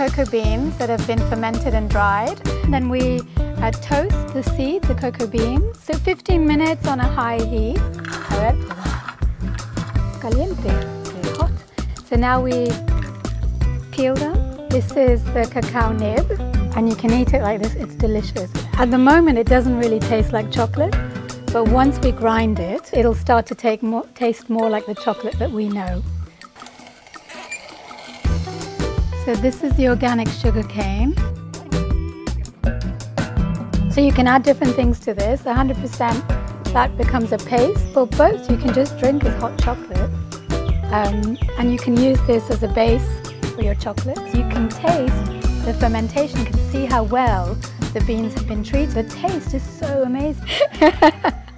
cocoa beans that have been fermented and dried. Then we uh, toast the seeds, the cocoa beans. So 15 minutes on a high heat. Caliente, hot. So now we peel them. This is the cacao nib and you can eat it like this, it's delicious. At the moment it doesn't really taste like chocolate, but once we grind it, it'll start to take more, taste more like the chocolate that we know. So this is the organic sugar cane. So you can add different things to this. 100% that becomes a paste. For both, you can just drink as hot chocolate. Um, and you can use this as a base for your chocolates. You can taste the fermentation, you can see how well the beans have been treated. The taste is so amazing.